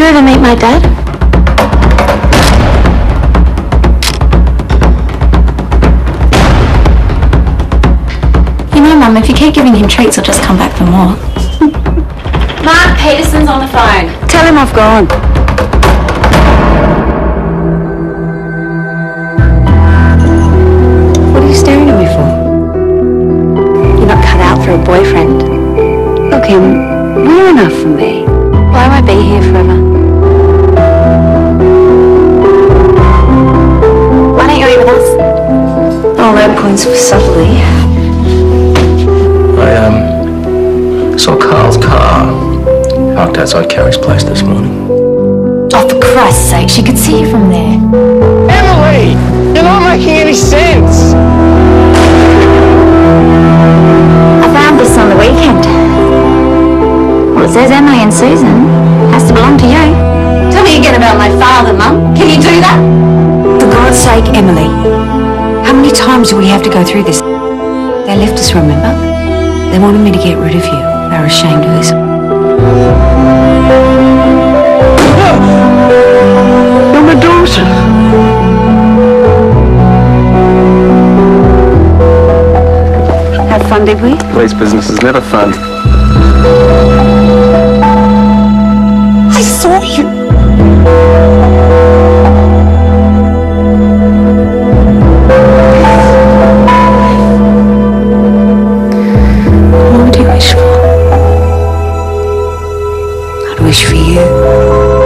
you ever meet my dad? You know, Mum, if you keep giving him treats, he'll just come back for more. Mark Peterson's on the phone. Tell him I've gone. What are you staring at me for? You're not cut out for a boyfriend. Look, Em, we're enough for me. Well, I won't be here forever. Why don't you eat with us? All that points for subtly. I, um, saw Carl's car parked outside Carrie's place this morning. Oh, for Christ's sake, she could see you from there. Emily! You're not making any sense! I found this on the weekend. Well, it says Emily and Susan. Has to belong to you. Emily. How many times do we have to go through this? They left us, remember? They wanted me to get rid of you. They're ashamed of us. You're my daughter! Have fun, did we? Police business is never fun. I saw you wish for you.